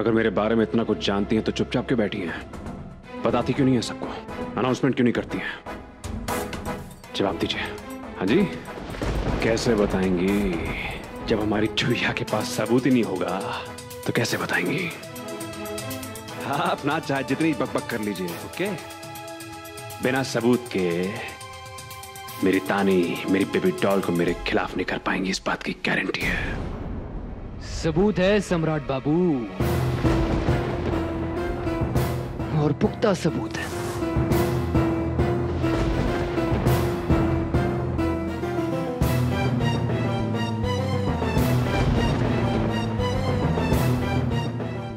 अगर मेरे बारे में इतना कुछ जानती हैं तो चुपचाप क्यों बैठी हैं? बताती क्यों नहीं है सबको? अनाउंसमेंट क्यों नहीं करती हैं? जवाब दीजिए। हाँ जी? कैसे बताएँगी? जब हमारी चुहिया के पास सबूत ही नहीं होगा तो कैसे बताएँगी? हाँ अपना चाहे जितनी बकबक कर लीजिए, ओके? बिना सबूत के मेरी तानी, मेरी बेबी डॉल को मेरे खिलाफ नहीं कर पाएँगी, इस बात की गारंटी है। सबूत है सम्राट बाबू। और पुख्ता सबूत है।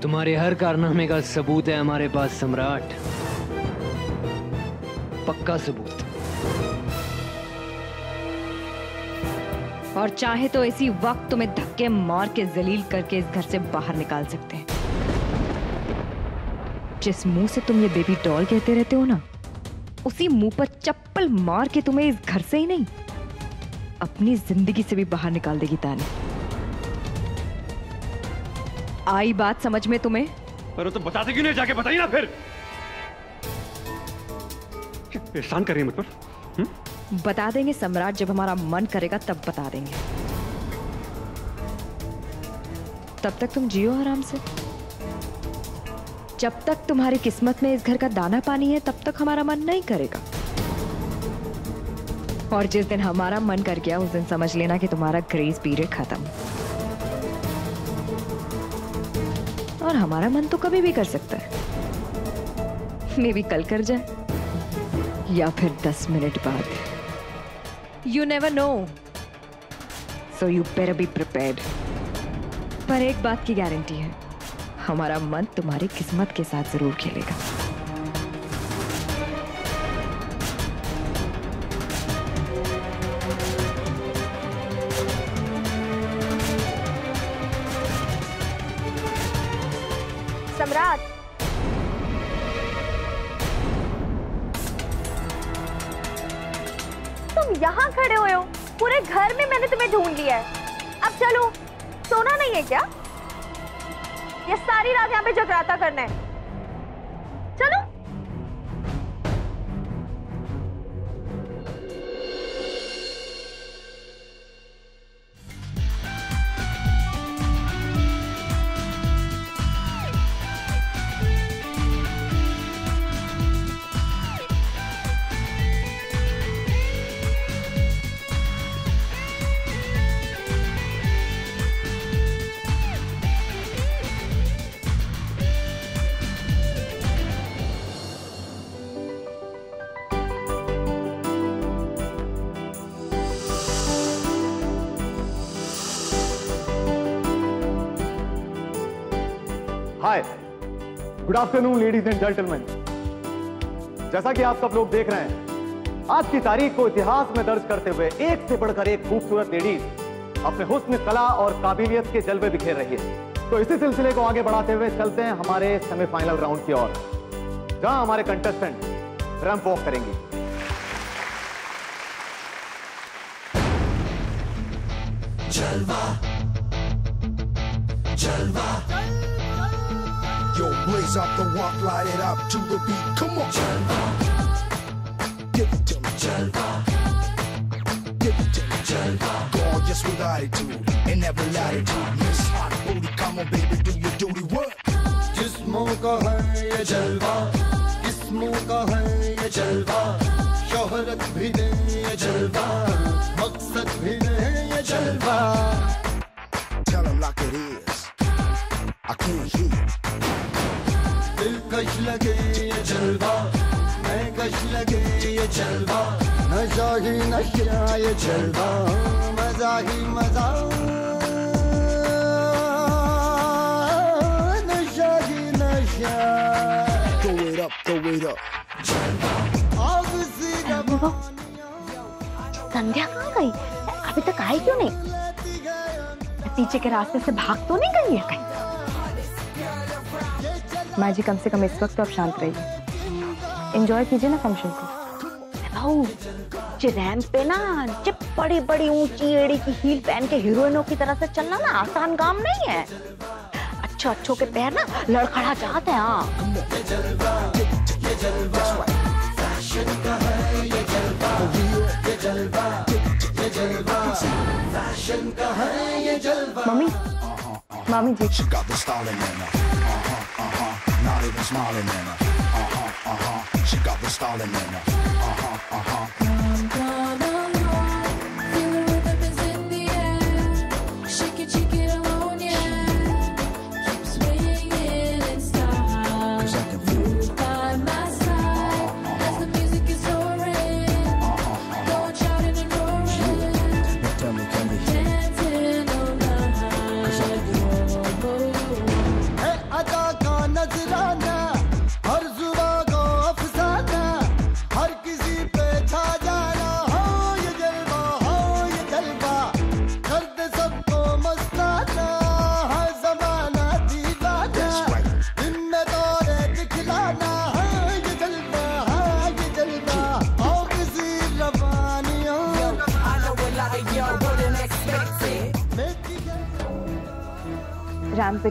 तुम्हारे हर कारनामे का सबूत है हमारे पास, सम्राट। पक्का सबूत। और चाहे तो इसी वक्त तुम्हें धक्के मार के जलील करके इस घर से बाहर निकाल सकते हैं। जिस मुँह से तुम ये बेबी डॉल कहते रहते हो ना उसी मुँह पर चप्पल मार के तुम्हें इस घर से ही नहीं अपनी ज़िंदगी से भी बाहर निकाल देगी तानी। आई बात समझ में तुम्हें? पर तो बताते क्यों नहीं? जाके बताइए ना फिर। एहसान करिए मुझ पर? बता देंगे सम्राट जब हमारा मन करेगा तब बता देंगे। तब तक तुम जियो आराम से। जब तक तुम्हारी किस्मत में इस घर का दाना पानी है, तब तक हमारा मन नहीं करेगा। और जिस दिन हमारा मन कर गया, उस दिन समझ लेना कि तुम्हारा ग्रेस पीरियड खत्म। और हमारा मन तो कभी भी कर सकता है। मे भी कल कर जाए, या फिर दस मिनट बाद। You never know so you better be prepared पर एक बात की गारंटी है। हमारा मन तुम्हारी किस्मत के साथ ज़रूर खेलेगा। सम्राट। तुम यहाँ खड़े हुए हो। पूरे घर में मैंने तुम्हें ढूंढ लिया है। अब चलो, सोना नहीं है क्या? ये सारी रात यहाँ पे जगराता करना है। Hi good afternoon ladies and gentleman जैसा कि आप सब लोग देख रहे हैं आज की तारीख को इतिहास में दर्ज करते हुए एक से बढ़कर एक खूबसूरत लेडीज़ अपने हुस्न कला और काबिलियत के जलवे बिखेर रही है। तो इसी सिलसिले को आगे बढ़ाते हुए चलते हैं हमारे सेमीफाइनल राउंड की ओर जहाँ हमारे कंटेस्टेंट रैंप वॉक करेंगी। Yo, blaze up the walk, light it up to the beat. Come on. Jalva. Give it to me. Jalva. Give it to me. Jalva. Gorgeous with attitude and never latitude. Miss Hot Booty, come on, baby, do your duty work. जिस्मों का है ये जलवा किस्मों का है ये जलवा शोहरत भी दे ये जलवा मकसद भी दे ये जलवा Tell him like it is. I can't hear जलवा नशा ही नशा ये जलवा मज़ा ही मज़ा। नशा ही नशा Throw it up, throw it up. संध्या कहाँ गई? अभी तक आई क्यों नहीं? पीछे के रास्ते से भाग तो नहीं गई है कहीं? माँ जी कम से कम इस वक्त तो आप शांत रहिए। एंजॉय कीजिए ना फ़ंक्शन को। जे रैंप पे ना, जब बड़ी बड़ी ऊँची एड़ी की हील पहन के हीरोइनों की तरह से चलना ना आसान काम नहीं है। अच्छो अच्छो के पैर ना लड़खड़ा जाते हैं हाँ। मम्मी, मामी जी। uh-huh. She got the style in her. Uh-huh, uh-huh.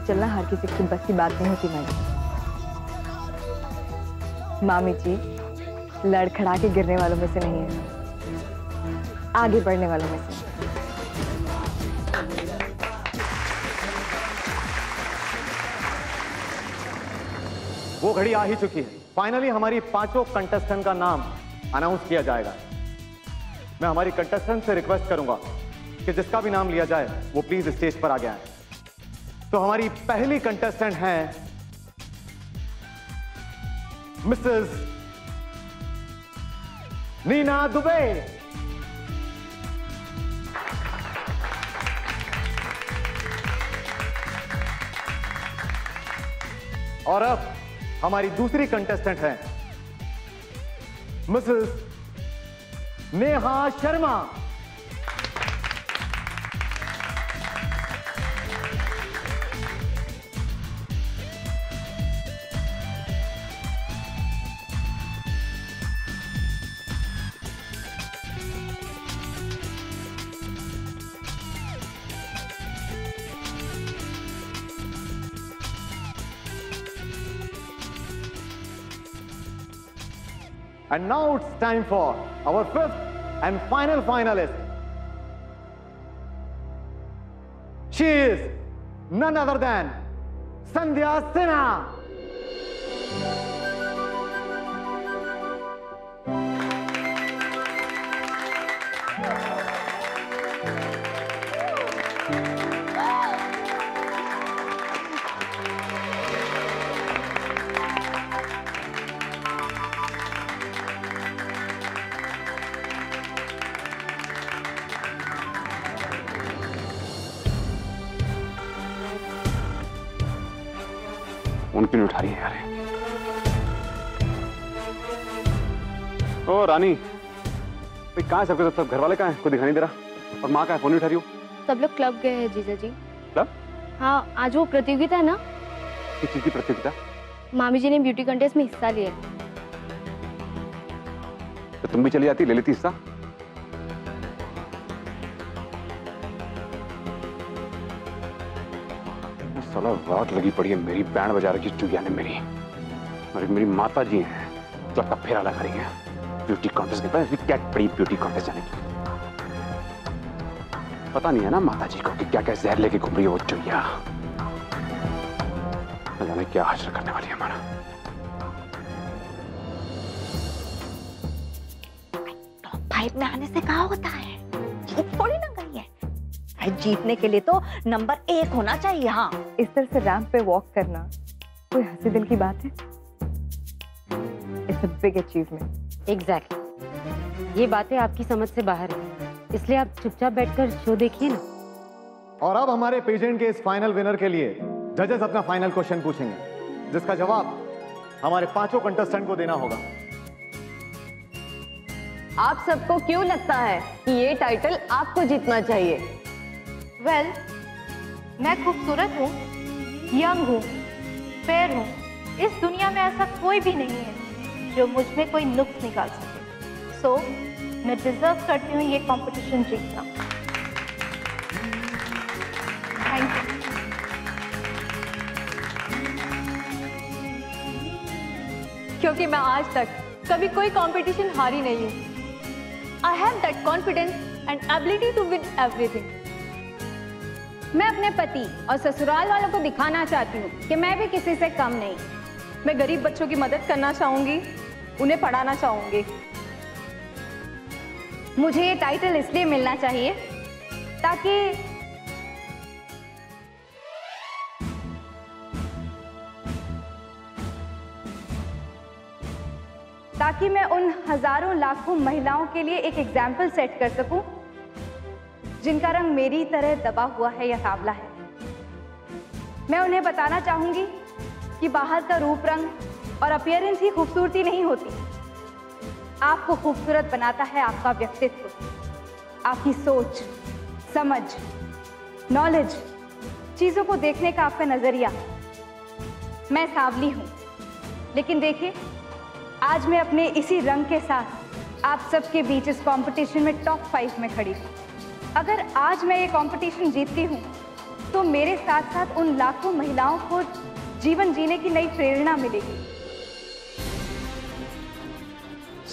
चलना हर किसी की बस की बात नहीं होती मैडम मामी जी, लड़खड़ा के गिरने वालों में से नहीं है। आगे बढ़ने वालों में से। वो घड़ी आ ही चुकी है। फाइनली हमारी पाँचों कंटेस्टेंट का नाम अनाउंस किया जाएगा। मैं हमारी कंटेस्टेंट से रिक्वेस्ट करूँगा कि जिसका भी नाम लिया जाए, वो प्लीज़ स्टेज पर आ गया तो हमारी पहली कंटेस्टेंट हैं मिसेस नीना दुबे। और अब हमारी दूसरी कंटेस्टेंट है Mrs Neha Sharma. And now it's time for our fifth and final finalist. She is none other than Sandhya Sinha. Phone क्यों नहीं उठा रही है यार? ओ रानी भाई कहाँ है सबके सब सब घर वाले कहाँ हैं? कोई दिखाई नहीं दे रहा। और माँ कहाँ फ़ोन नहीं उठा रही हो? सब लोग क्लब गए हैं जीजा जी। क्लब? हाँ आज वो प्रतियोगिता है ना? किस चीज़ की प्रतियोगिता? मामी जी ने ब्यूटी कंटेस्ट में हिस्सा लिया है। तो तुम भी चली जाती ले लेती हिस्सा? साला रात लगी पड़ी है, मेरी बैंड बजा रखी चुगिया ने मेरी। और मेरी माता जी हैं क्लब का फेरा लगा रही है ब्यूटी कॉन्टेस्ट के पास क्या पड़ी ब्यूटी कॉन्टेस्ट जाने की? पता नहीं है ना माता जी को कि क्या क्या जहर लेके घूम रही है वो चुगिया जाने क्या हासिल करने वाली है हमारा। फाइव में आने से कहा होता है? थोड़ी ना जीतने के लिए तो नंबर एक होना चाहिए हाँ। इस तरह से रैंप पे वॉक करना कोई हँसी दिल की बात है? It's a big achievement exactly ये बातें आपकी समझ से बाहर है। इसलिए आप चुपचाप बैठकर शो देखिए ना। और अब हमारे पेजेंट के इस फाइनल विनर के लिए जजेस अपना फाइनल क्वेश्चन पूछेंगे जिसका जवाब हमारे पाँचों कंटेस्टेंट को देना होगा। आप सबको क्यों लगता है कि ये टाइटल आपको जीतना चाहिए? वेल well, मैं खूबसूरत हूँ यंग हूँ फेयर हूँ। इस दुनिया में ऐसा कोई भी नहीं है जो मुझमें कोई नुक्स निकाल सके। सो so, मैं डिजर्व करती हूँ ये कंपटीशन जीतना। थैंक यू क्योंकि मैं आज तक कभी कोई कंपटीशन हारी नहीं हूँ। I have that confidence and ability to win everything मैं अपने पति और ससुराल वालों को दिखाना चाहती हूँ कि मैं भी किसी से कम नहीं। मैं गरीब बच्चों की मदद करना चाहूँगी, उन्हें पढ़ाना चाहूँगी। मुझे ये टाइटल इसलिए मिलना चाहिए ताकि ताकि मैं उन हज़ारों लाखों महिलाओं के लिए एक एग्ज़ाम्पल सेट कर सकूँ जिनका रंग मेरी तरह दबा हुआ है या सांवला है। मैं उन्हें बताना चाहूँगी कि बाहर का रूप रंग और अपियरेंस ही खूबसूरती नहीं होती। आपको खूबसूरत बनाता है आपका व्यक्तित्व। आपकी सोच, समझ नॉलेज चीज़ों को देखने का आपका नज़रिया। मैं सावली हूँ। लेकिन देखिए, आज मैं अपने इसी रंग के साथ आप सबके बीच इस कंपटीशन में टॉप फाइव में खड़ी हूँ। अगर आज मैं ये कंपटीशन जीतती हूँ तो मेरे साथ साथ उन लाखों महिलाओं को जीवन जीने की नई प्रेरणा मिलेगी।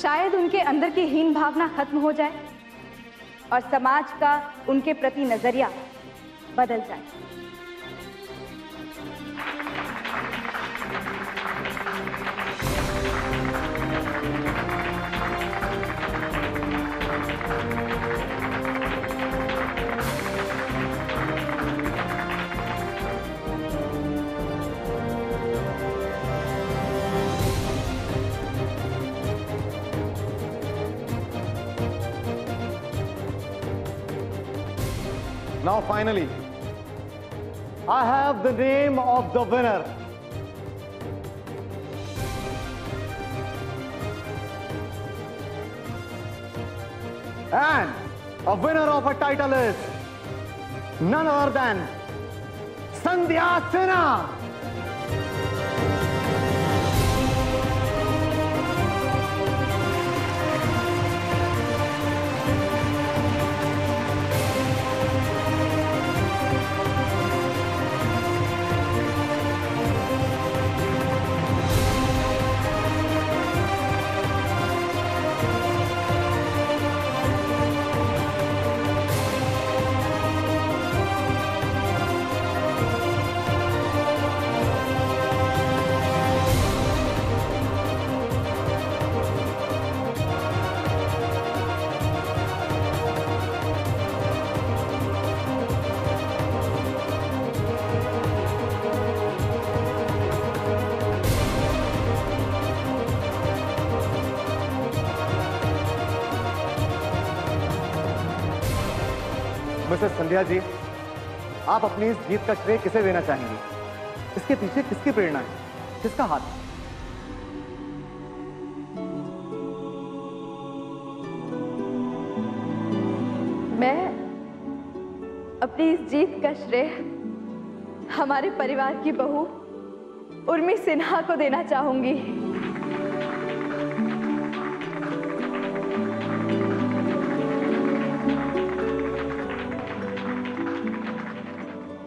शायद उनके अंदर की हीन भावना खत्म हो जाए और समाज का उनके प्रति नज़रिया बदल जाए। Now, finally, I have the name of the winner. And a winner of a title is none other than Sandhya Sinha. Mrs Sandhya ji, आप अपनी इस जीत का श्रेय किसे देना चाहेंगी? इसके पीछे किसकी प्रेरणा है? किसका हाथ है? मैं अपनी इस जीत का श्रेय हमारे परिवार की बहू उर्मी सिन्हा को देना चाहूँगी।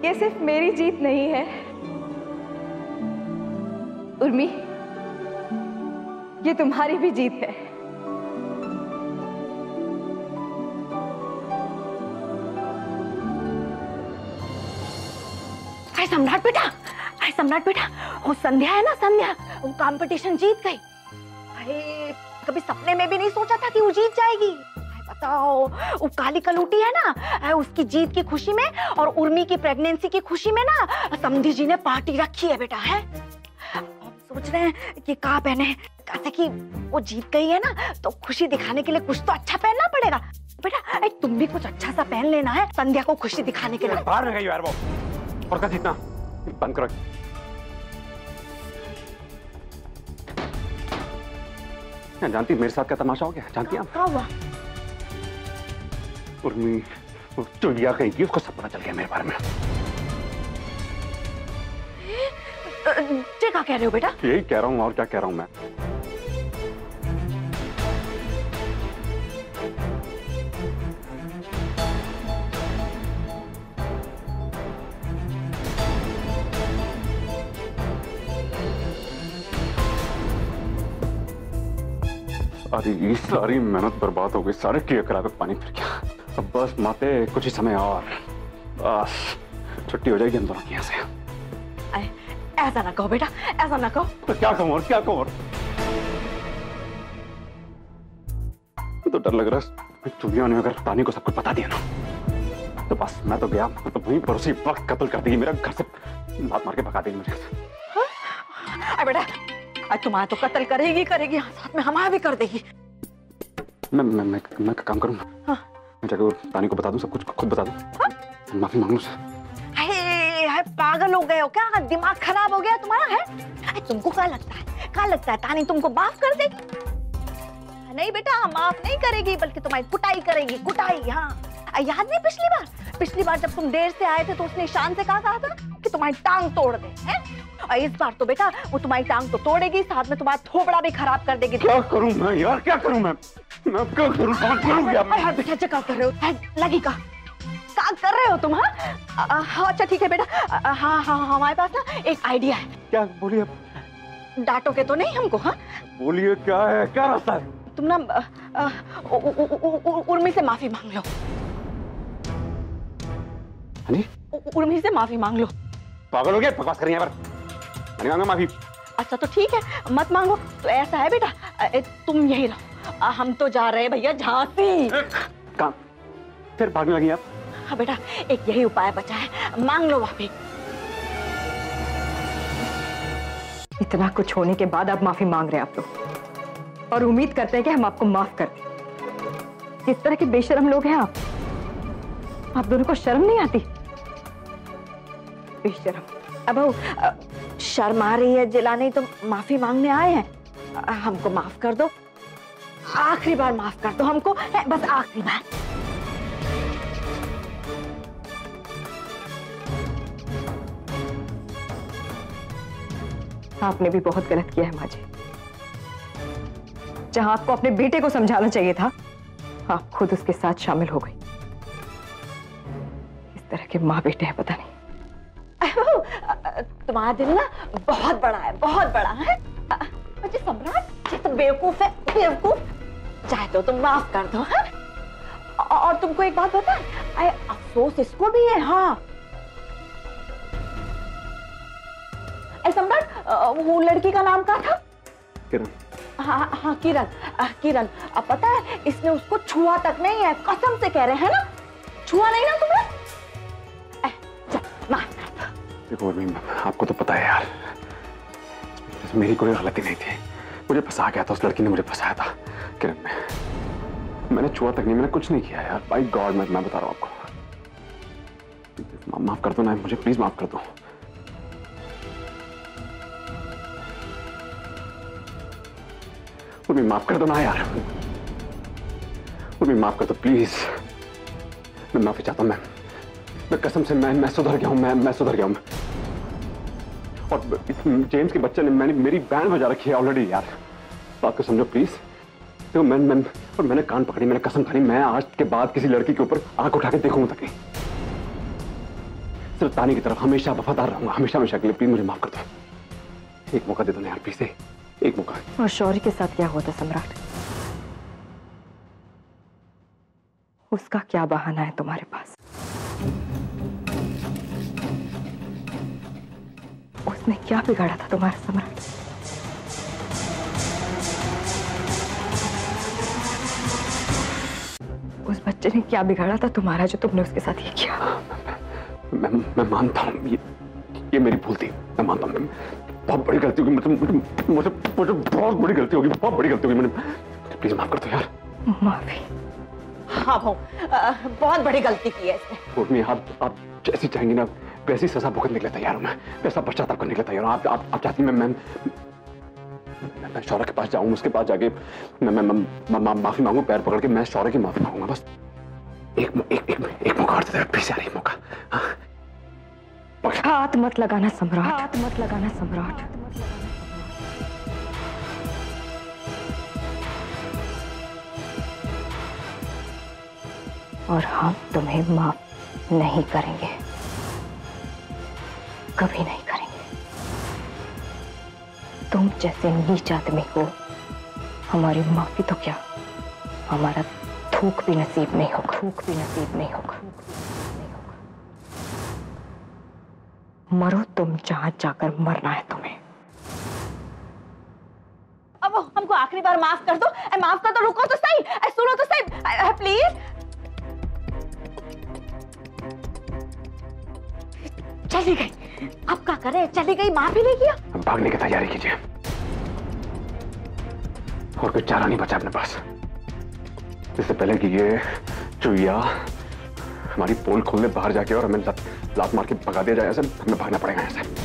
ये सिर्फ़ मेरी जीत नहीं है। उर्मी, ये तुम्हारी भी जीत है। सम्राट बेटा, अरे सम्राट बेटा, वो संध्या है ना, संध्या? वो कंपटीशन जीत गई। अरे, कभी सपने में भी नहीं सोचा था कि वो जीत जाएगी। बताओ। वो काली कलूटी है ना उसकी जीत की खुशी में और उर्मी की प्रेगनेंसी की खुशी में ना समधी जी ने पार्टी रखी है बेटा है? सोच रहे हैं कि कहा पहने कैसे कि वो जीत गई है ना तो खुशी दिखाने के लिए कुछ तो अच्छा पहनना पड़ेगा। बेटा तुम भी कुछ अच्छा सा पहन लेना है? संध्या को खुशी दिखाने के लिए। बाहर गई यार वो। और का जीतना बंद करो। जानती मेरे साथ क्या तमाशा हो गया? जानती आप? क्या हुआ? उर्मी चुड़िया कहीं की उसको सब पता चल गया मेरे बारे में। ये क्या कह रहे हो बेटा? यही कह रहा हूँ और क्या कह रहा हूँ मैं। अरे ये सारी मेहनत बर्बाद हो गई सारे किए करा के पानी फिर गया। अब बस माते कुछ ही समय और। बस छुट्टी हो जाएगी हम दोनों की यहाँ से। ऐसा ना कहो बेटा ऐसा ना कहो। तो क्या कहूँ और क्या कहूँ और? तो डर लग रहा है। दुनिया ने अगर रानी को सब कुछ बता दिया ना तो बस मैं तो गया तो वहीं पर उसी वक्त कत्ल कर देगी मेरा घर से लात मार के भगा देगी मुझे। अरे बेटा आज तुम्हारा तो कत्ल करेगी करेगी हाँ, साथ में हमारा भी कर देगी। मैं मैं मैं, मैं काम करूँ हाँ। मैं जाकर रानी को बता दूँ सब कुछ खुद बता दूँ। माफ़ी मांग लूँ सर। पागल हो गए हो क्या? दिमाग खराब हो गया तुम्हारा है? तुमको क्या लगता है? क्या लगता है? तानी तुमको माफ़ कर देगी? नहीं बेटा माफ़ नहीं करेगी बल्कि तुम्हारी कुटाई करेगी कुटाई हाँ। याद नहीं पिछली बार? पिछली बार जब तुम देर से आए थे तो उसने ईशान से कहा कहा था कि तुम्हारी टांग तोड़ दे हैं? और इस बार तो बेटा वो तुम्हारी टांग तो तोड़ेगी साथ में तुम्हारा थोबड़ा भी खराब कर देगी। क्या करूँ मैं यार क्या करूँ मैं? मैं क्या करूँ समझ करूँ क्या यार बेटा क्या कर रहे हो लगी का? क्या कर रहे हो तुम हाँ? हाँ अच्छा ठीक है बेटा। हाँ हाँ हाँ, हमारे पास ना एक आइडिया है। क्या बोलिए अब डांटोगे तो नहीं हमको हाँ? बोलिए क्या है क्या रास्ता है? तुम ना उर्मी से माफ़ी मांग लो। हाँ उर्मी से माफ़ी मांग लो। पागल हो गया? बकवास कर रही है पर। मैंने मांगा माफ़ी। अच्छा तो ठीक है मत मांगो। तो ऐसा है बेटा तुम यही रहो। हम तो जा रहे हैं भैया झांसी। काम फिर भागने लगी आप। हाँ बेटा एक यही उपाय बचा है। मांग लो माफ़ी। इतना कुछ होने के बाद अब माफ़ी मांग रहे हैं आप लोग। और उम्मीद करते हैं कि हम आपको माफ़ कर दें। किस तरह के बेशरम लोग हैं आप। आप दोनों को शर्म नहीं आती? बेशरम अब शर्म आ रही है जिला, नहीं तो माफ़ी मांगने आए हैं। हमको माफ़ कर दो। आखिरी बार माफ़ कर दो हमको। बस आखिरी बार। आपने भी बहुत गलत किया है माँ जी जहाँ आपको अपने बेटे को समझाना चाहिए था, आप खुद उसके साथ शामिल हो गई। इस तरह के माँ बेटे हैं, पता नहीं। तुम्हारा दिल ना बहुत बड़ा है बहुत बड़ा है। मुझे सम्राट ये तो बेवकूफ़ है बेवकूफ़। चाहे तो तुम माफ़ कर दो है? और तुमको एक बात बता अरे अफसोस इसको भी है हाँ। सम्राट वो लड़की का नाम क्या था? किरण। हाँ हाँ किरण किरण। अब पता है इसने उसको छुआ तक नहीं है कसम से कह रहे हैं ना? छुआ नहीं ना तुम्हें चल, दो देखो उर्मी आपको तो पता है यार, मेरी कोई गलती नहीं थी। मुझे फंसा गया था, उस लड़की ने मुझे फंसाया था, किरण में मैंने छुआ तक नहीं, मैंने कुछ नहीं किया यार। बाई गॉड मैं मैं बता रहा हूँ आपको। माफ़ कर दो ना, मुझे प्लीज़ माफ़ कर दो। उर्मी माफ़ कर दो ना यार। उर्मी माफ़ कर दो प्लीज़ मैं माफ़ी चाहता हूँ, मैं मैं कसम से, मैं मैं सुधर गया हूँ, मैं मैं सुधर गया हूँ। और इस जेम्स के बच्चे ने मैंने मेरी बैंड बजा रखी है ऑलरेडी यार। बात को समझो प्लीज़ देखो मैं मैं और मैंने कान पकड़ी, मैंने कसम खानी मैं आज के बाद किसी लड़की के ऊपर आँख उठा के देखूँगा तक सिर्फ़ तानी की तरफ़ हमेशा वफादार रहूँगा, हमेशा हमेशा के लिए प्लीज़ मुझे माफ़ कर दो। एक मौका दे दो यार प्लीज़ एक मौका। और शौर्य के साथ क्या था सम्राट? उसका क्या बहाना है तुम्हारे पास? उसने क्या बिगाड़ा था तुम्हारा सम्राट? उस बच्चे ने क्या बिगाड़ा था तुम्हारा जो तुमने उसके साथ ये किया? मैं मैं मानता हूँ ये ये मेरी भूल थी। मैं मानता हूँ बहुत बड़ी गलती होगी मतलब मुझे मुझे मुझे बहुत बड़ी गलती होगी बहुत बड़ी गलती होगी मैंने प्लीज़ माफ़ कर दो यार। माफ़ी। हाँ भाऊ बहुत बड़ी गलती की है इसने। आप आप जैसी चाहेंगी ना वैसी सजा भुगतने के लिए तैयार हूँ मैं। वैसा पश्चाताप करने के लिए तैयार हूँ। आप आप, आप चाहती मैं मैं मैं- शौर्य के पास जाऊँ उसके पास जाके मैं मैं, मैं, मैं, मैं माफ़ी मांगू पैर पकड़ के मैं शौर्य की माफ़ी मांगूँगा बस। एक एक एक, एक मौका और दे दो प्लीज़ यार एक मौका। हाथ मत लगाना सम्राट। हाथ मत लगाना सम्राट। और हम तुम्हें माफ़ नहीं करेंगे। कभी नहीं करेंगे। तुम जैसे नीच आदमी को। हमारी माफ़ी तो क्या? हमारा थूक भी नसीब नहीं होगा। थूक भी नसीब नहीं होगा। मरो तुम जहाँ जाकर मरना है तुम्हें। अब हमको आखिरी बार माफ़ कर दो। ए, माफ़ कर दो रुको तो सही। ए, सुनो तो सही। प्लीज़ चली गई। अब क्या करे चली गई माँ भी नहीं किया? भागने की तैयारी कीजिए। और कोई चारा नहीं बचा अपने पास। इससे पहले कि ये चुया हमारी पोल खोलने बाहर जाके और हमें लात मार के भगा दिया जाए, ऐसे हमें भागना पड़ेगा ऐसे